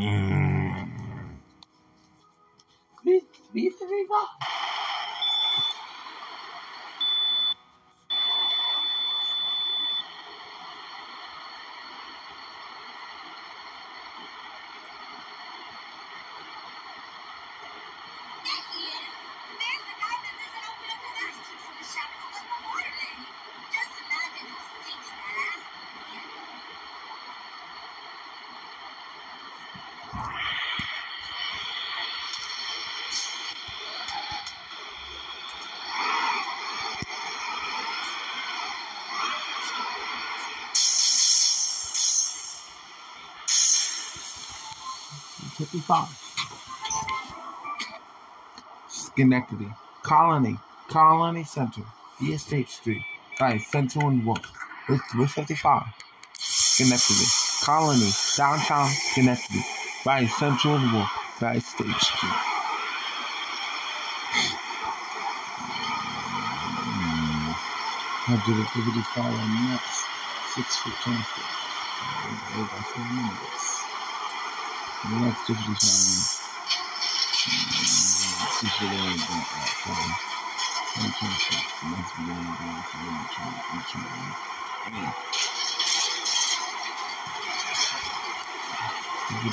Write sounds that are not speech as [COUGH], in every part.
Mm. Viva, viva. 55. Schenectady. Colony. Colony Center. East State Street. Right, Central and Wolf. Route Schenectady. Colony. Downtown Schenectady. Right, Central and Wolf. Right, State Street. Have the activity follow next. 6 for 24. 8 by 4 minutes. Following twenty each one. If you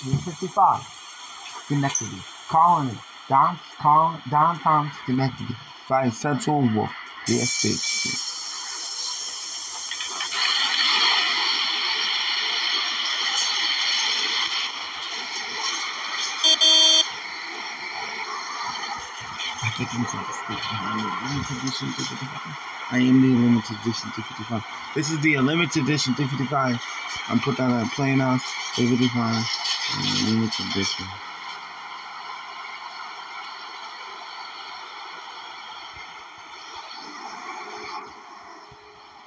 355, Schenectady, Colony, down, Col- downtown Schenectady, via Central Wolf, the Estate Street. I think I'm trying to speak behind the limited edition 255. I am the limited edition 255. This is the limited edition 255. I'm put that at playing house 255. Limited edition.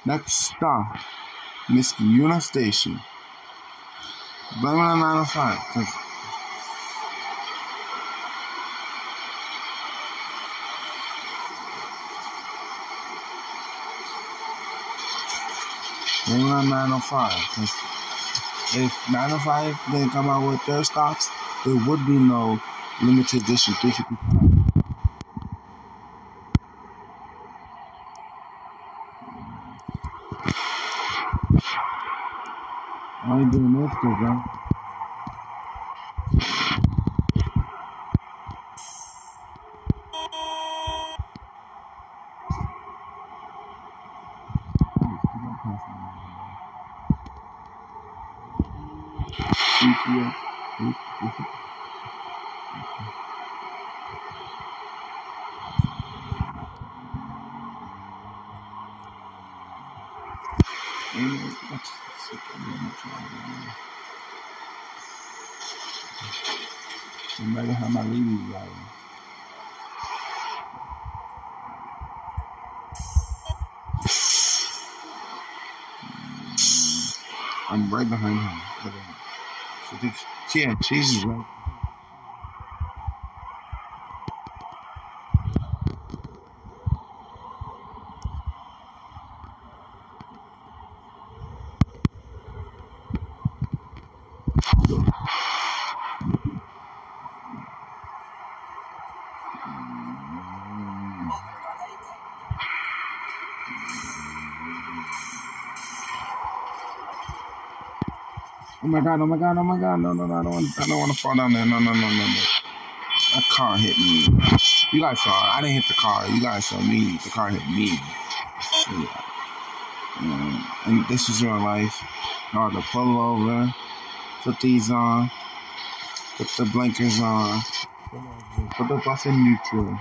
Next stop, Niskayuna Station. Blame it on 905. 'cause Blame it on 905. If 905 didn't come out with their stocks, there would be no limited edition 355. I ain't doing this bro. CPS. No matter how my lady riding. I'm right behind him. Thinks, yeah, she's right. Oh my god, oh my god, oh my god, no, no, no, I don't want, I don't want to fall down there. No, no, no, no, no. That car hit me. You guys saw. I didn't hit the car. You guys saw me. The car hit me. Yeah. Um, and this is real life. Had to pull over, put these on, put the blinkers on, put the bus in neutral.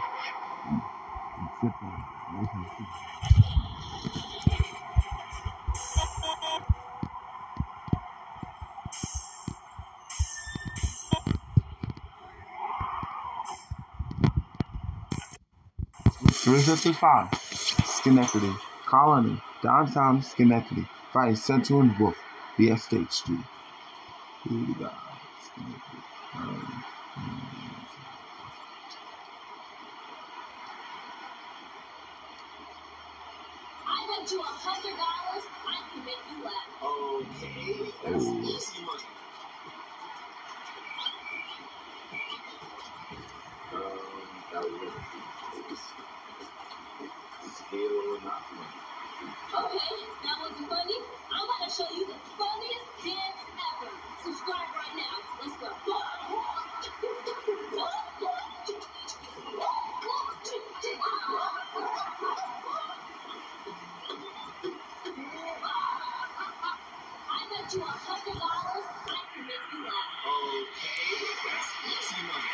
Zipping. Making Three fifty five. Schenectady. Colony. Downtown Schenectady. Friday Central and Wolf. via State Street. Here we go. I bet you a hundred dollars I can make you laugh. Okay, that's Oh. easy money. Um, that was still not money. Okay, that wasn't funny. I'm gonna show you the funniest dance ever. Subscribe right now. Let's go. I bet you a hundred dollars I can make you laugh. Okay, that's easy money.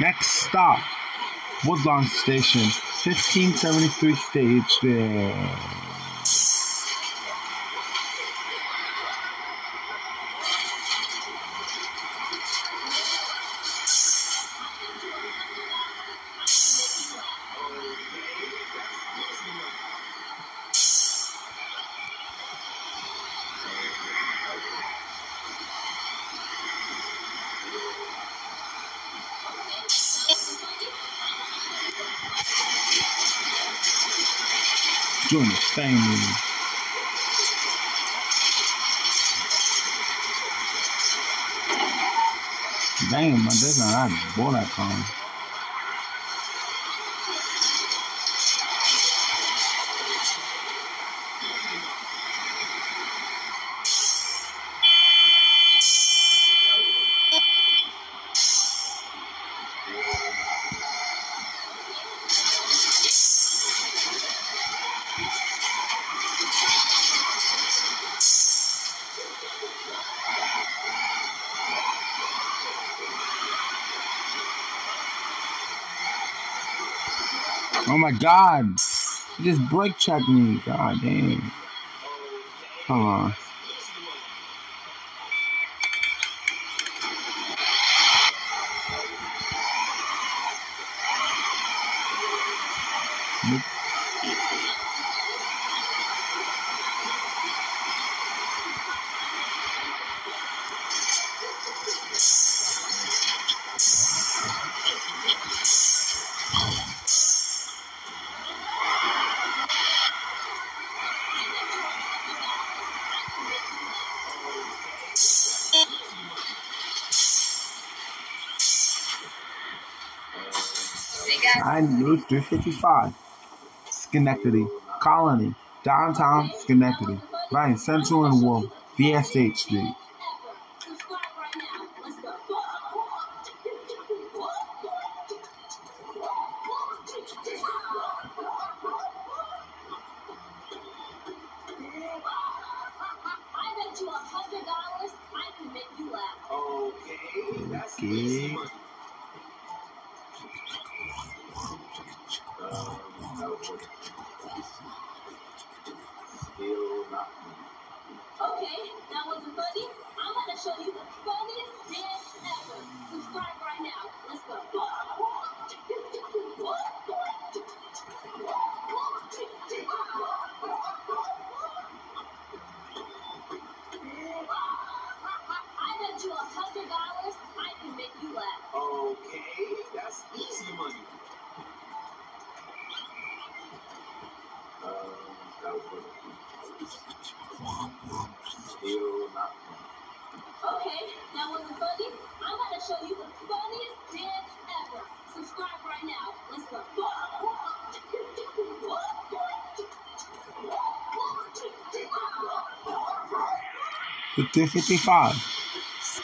Next stop, Woodlawn Station, 1573 Statesville. Doing the thing. Damn, man, that's not boy that come. Oh my god. He just brake checked me. God damn. Hold on. Knew 355. Schenectady. Colony. Downtown Schenectady. Right, Central and Wolf. VSH Street. Subscribe $100, I can make you laugh. Okay, that's easy money. Um, that. Okay. I'm gonna show you the funniest dance ever. Subscribe right now. Let's go. The 255.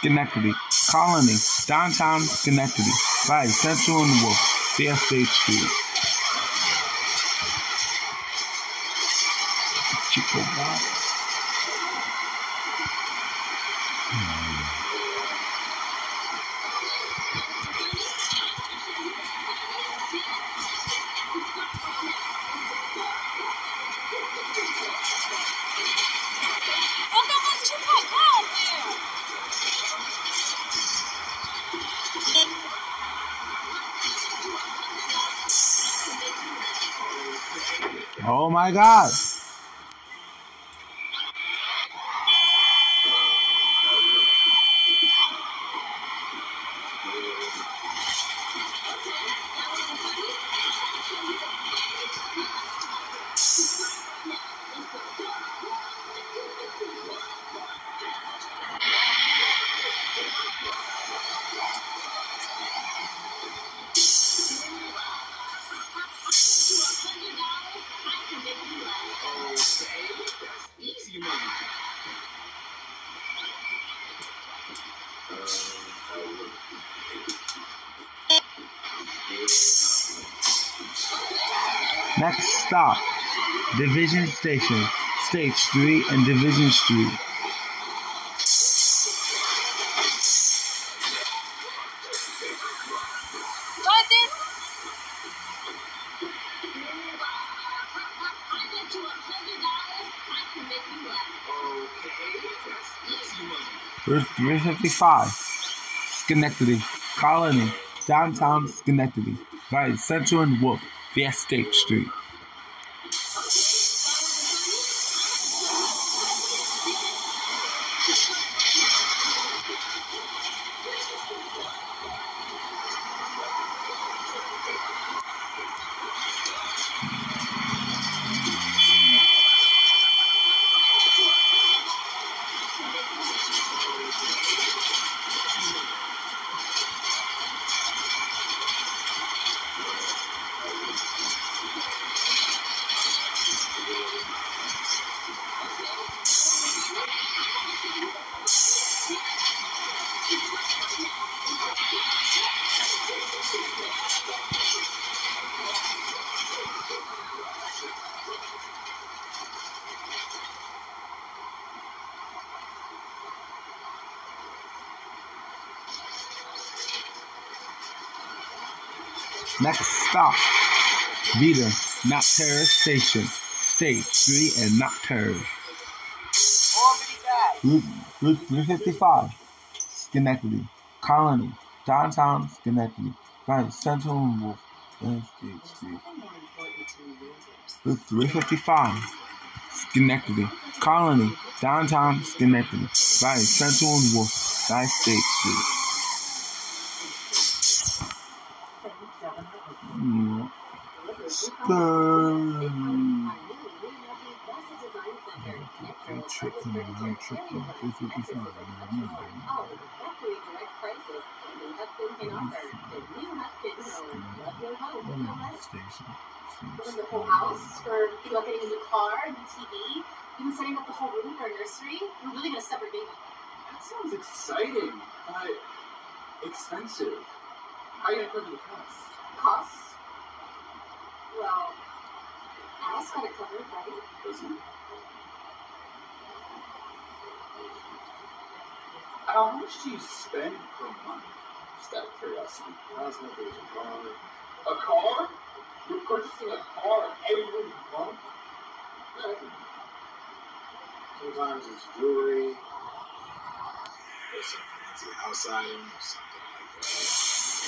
Schenectady. Colony. Downtown Schenectady. Right, Central and Wolf. VSH Street. Chico. God. Stop. Division Station. State Street and Division Street. Jonathan? I bet you a hundred dollars I can make you laugh. Okay, that's easy money. Route 355. Schenectady. Colony. Downtown Schenectady. Right, Central and Wolf. VS State Street. Next stop. Vita, terrorist station. State, Street, and terrorist. Route, Route 355, Schenectady. Colony, downtown Schenectady. Right, Central Wolf. State Street. Route 355, Schenectady. Colony, downtown Schenectady. Right, Central Wolf. Right, State Street. Yeah. Stir. I'm tripping, I'm tripping. 355, I remember. Station. Building the whole house for people getting a new car, a new TV, even setting up the whole room for a nursery. We're really gonna game up. That sounds exciting, but expensive. Are you gonna cover the cost? Costs? Well, Alice got it covered, right? Does he? How much do you spend per month? Just out of curiosity. Last month it was a car. A car? You're purchasing a car every month? Sometimes it's jewelry. There's some fancy item or something like that.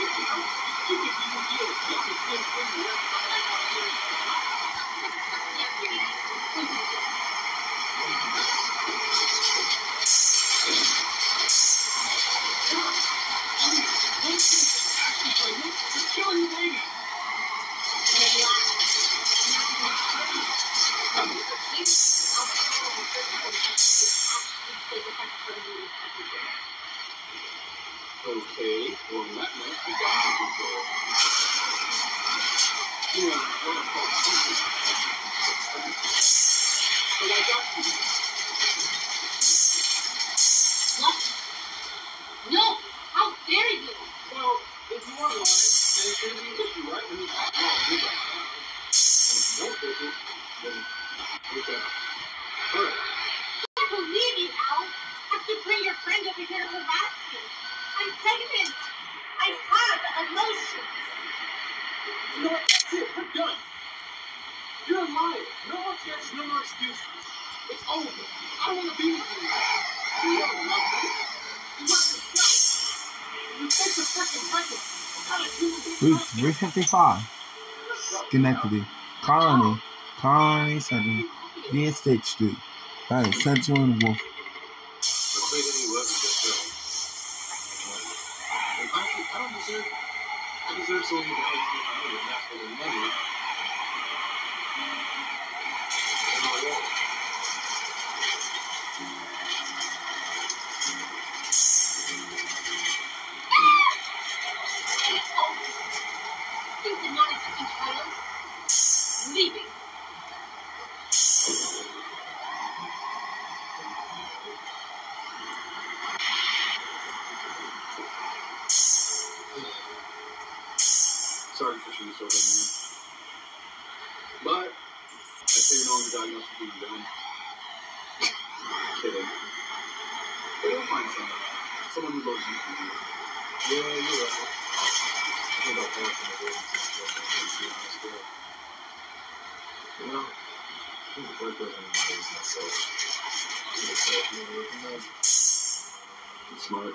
Okay, [LAUGHS] well, in that note, we got to go. You know, what I call something. But I got you. What? No! How dare you! Well, if you are lying, then it's going to be with you, right? I mean, after all, you're right. And if you don't take it, then you're gonna hurt. I can't believe you, Al. Have to bring your friend over here to harass me. I'm pregnant. I have emotions. You know what? That's it. We're done. You're a liar. No more chances, no more excuses. It's over. I don't want to be with you anymore. You have nothing. You want yourself. You think the freaking pregnant. How did you get Route 355, Schenectady. Colony, Colony Center. Via State Street. Right, Central and Wolf. I don't deserve I deserve someone who So hard, man. But I figured on the guy else to be done. Kidding. But you'll find someone. Someone who loves you. Yeah, you're right. I think I'll on the way to be honest with you. You know, I think the birth doesn't raise myself. Myself, you know, you know. I'm smart.